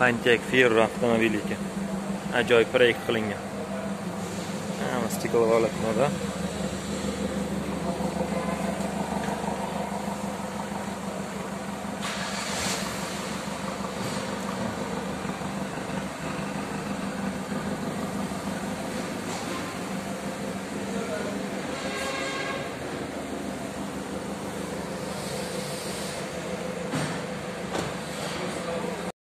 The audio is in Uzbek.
panchak Fiero avtomobil ekan. Ajoyib proyekt qilingan. Hamma stiklovolatlarda